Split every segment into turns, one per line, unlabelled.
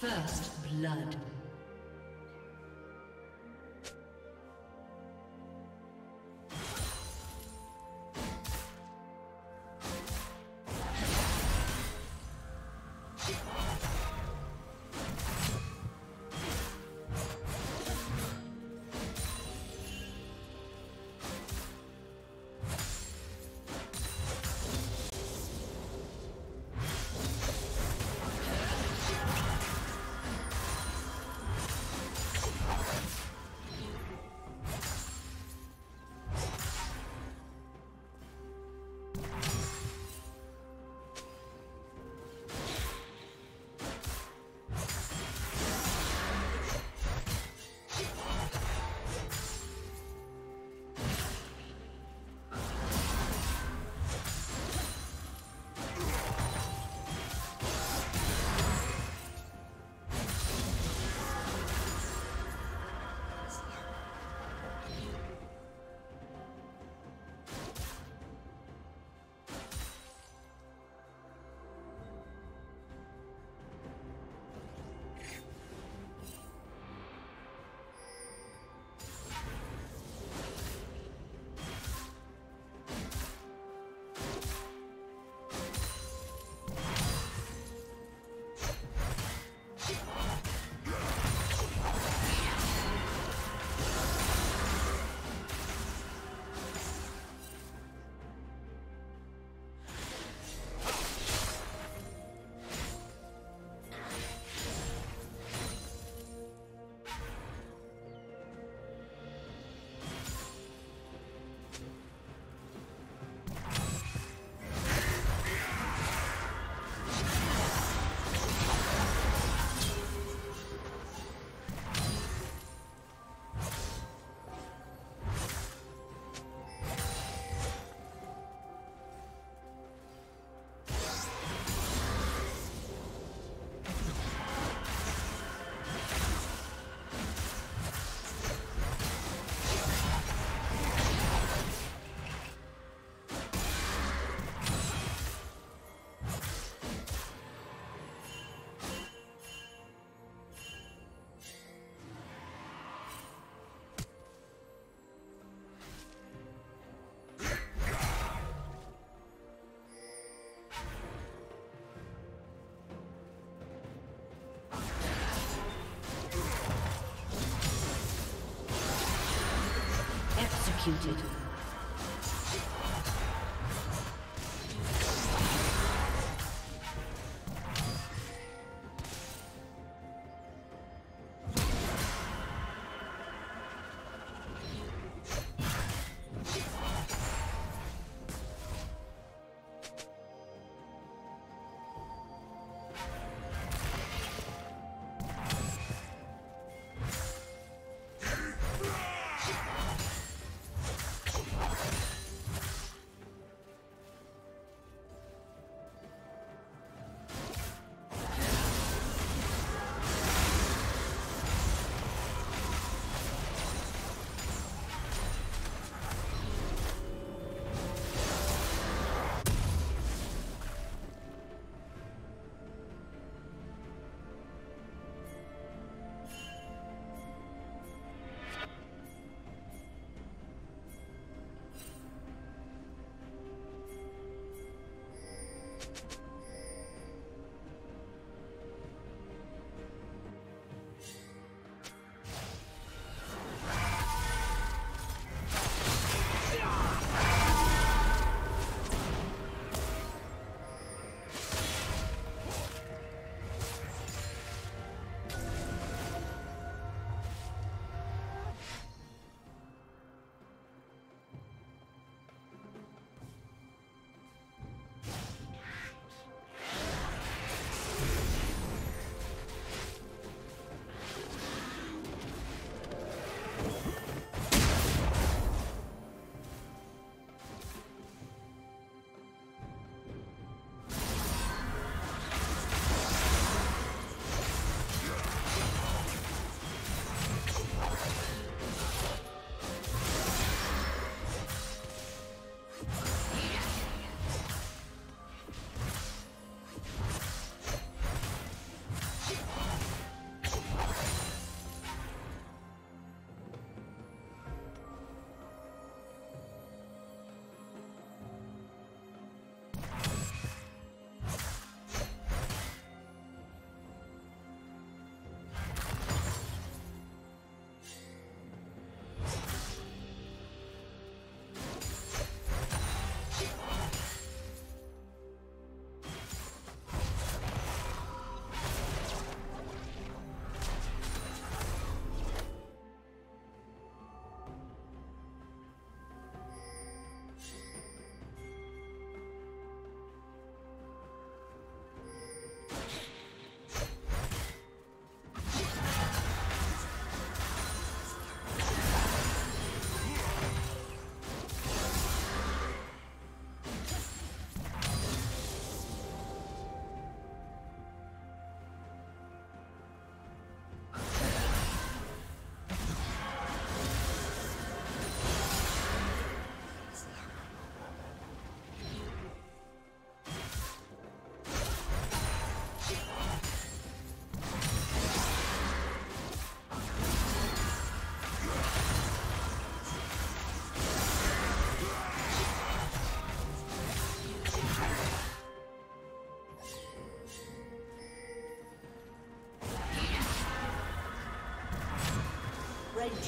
First blood. Executed.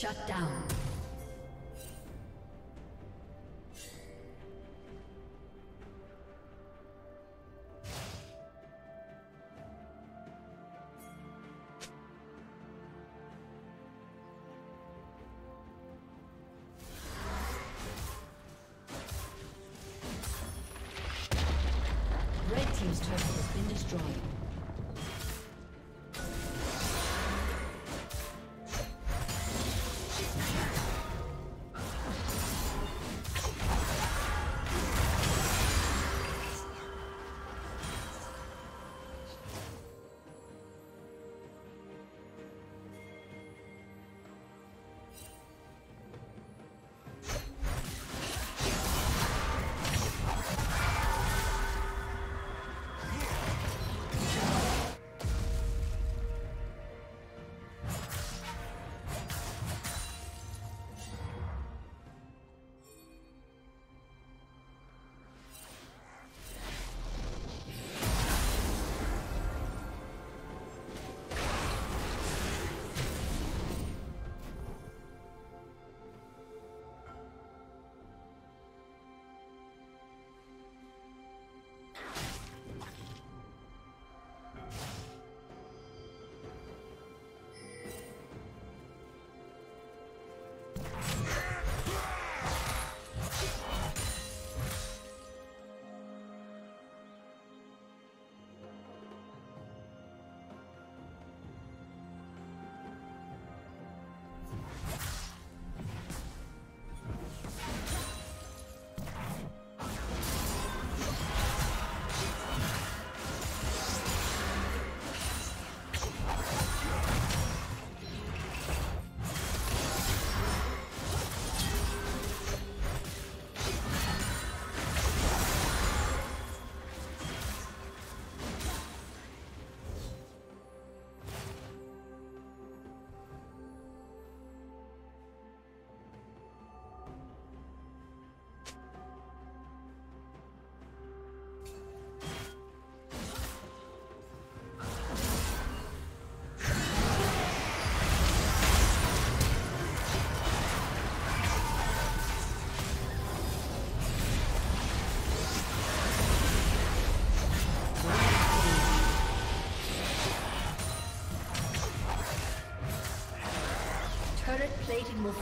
Shut down.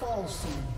Will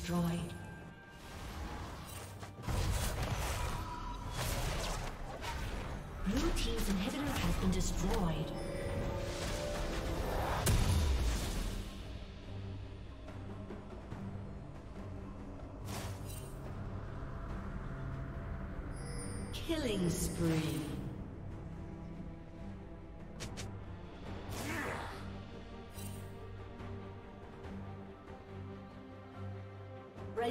destroyed. Blue team's inhibitor has been destroyed. Killing spree.